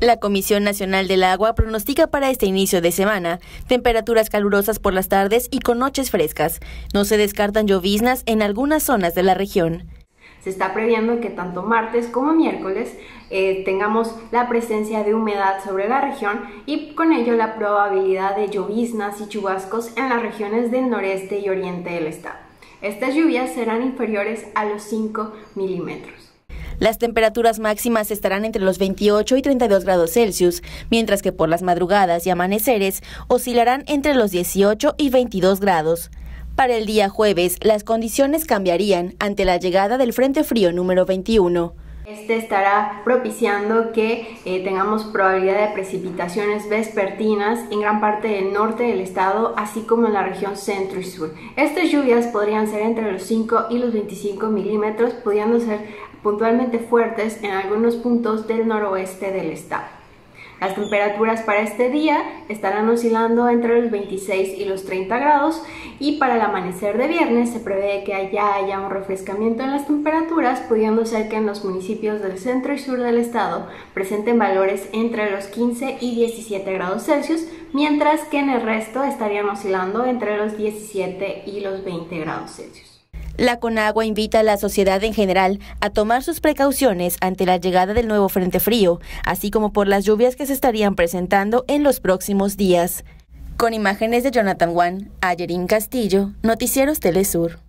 La Comisión Nacional del Agua pronostica para este inicio de semana temperaturas calurosas por las tardes y con noches frescas. No se descartan lloviznas en algunas zonas de la región. Se está previendo que tanto martes como miércoles eh, tengamos la presencia de humedad sobre la región y con ello la probabilidad de lloviznas y chubascos en las regiones del noreste y oriente del estado. Estas lluvias serán inferiores a los 5 milímetros. Las temperaturas máximas estarán entre los 28 y 32 grados Celsius, mientras que por las madrugadas y amaneceres oscilarán entre los 18 y 22 grados. Para el día jueves, las condiciones cambiarían ante la llegada del Frente Frío número 21. Este estará propiciando que eh, tengamos probabilidad de precipitaciones vespertinas en gran parte del norte del estado, así como en la región centro y sur. Estas lluvias podrían ser entre los 5 y los 25 milímetros, pudiendo ser puntualmente fuertes en algunos puntos del noroeste del estado. Las temperaturas para este día estarán oscilando entre los 26 y los 30 grados y para el amanecer de viernes se prevé que allá haya un refrescamiento en las temperaturas, pudiendo ser que en los municipios del centro y sur del estado presenten valores entre los 15 y 17 grados Celsius, mientras que en el resto estarían oscilando entre los 17 y los 20 grados Celsius. La Conagua invita a la sociedad en general a tomar sus precauciones ante la llegada del nuevo Frente Frío, así como por las lluvias que se estarían presentando en los próximos días. Con imágenes de Jonathan Wan, Ayerín Castillo, Noticieros Telesur.